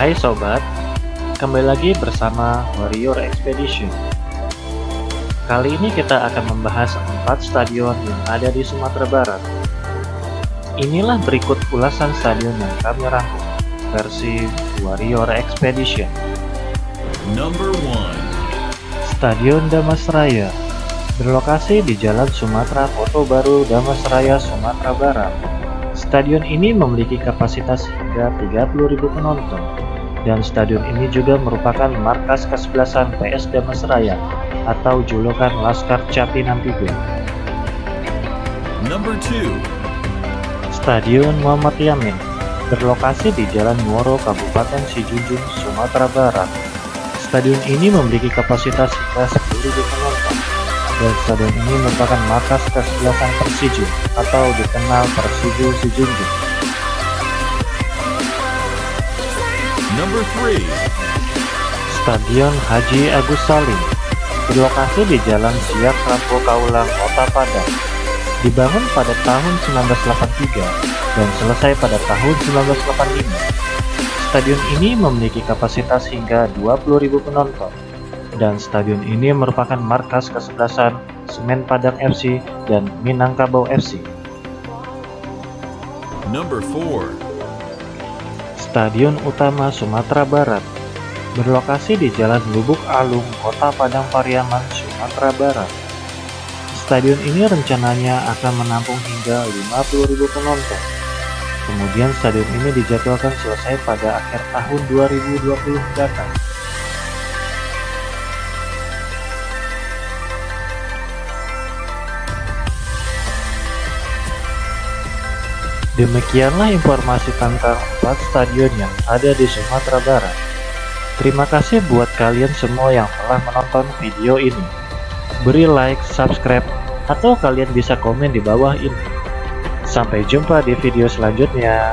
Hai sobat, kembali lagi bersama Warrior Expedition. Kali ini kita akan membahas empat stadion yang ada di Sumatera Barat. Inilah berikut ulasan stadion yang kami rangkum versi Warrior Expedition. Number one. Stadion Damasraya berlokasi di Jalan Sumatera Kota Baru Damasraya, Sumatera Barat. Stadion ini memiliki kapasitas hingga 30.000 penonton dan stadion ini juga merupakan markas kesebelasan PS Damasraya atau julukan Laskar Capinan Tiga. Number two. Stadion Muhammad Yamin berlokasi di Jalan Muaro, Kabupaten Sijunjung, Sumatera Barat. Stadion ini memiliki kapasitas hingga 10.000 penonton dan stadion ini merupakan markas kesebelasan Persiju atau dikenal Persiju Sijunjung. Number three. Stadion Haji Agus Salim berlokasi di Jalan Siak Rampo Kaulang, Kota Padang. Dibangun pada tahun 1983 dan selesai pada tahun 1985. Stadion ini memiliki kapasitas hingga 20.000 penonton dan stadion ini merupakan markas kesebelasan Semen Padang FC dan Minangkabau FC. Number four. Stadion Utama Sumatera Barat berlokasi di Jalan Lubuk Alung, Kota Padang Pariaman, Sumatera Barat. Stadion ini rencananya akan menampung hingga 50.000 penonton. Kemudian stadion ini dijadwalkan selesai pada akhir tahun 2020 mendatang. Demikianlah informasi tentang empat stadion yang ada di Sumatera Barat. Terima kasih buat kalian semua yang telah menonton video ini. Beri like, subscribe, atau kalian bisa komen di bawah ini. Sampai jumpa di video selanjutnya.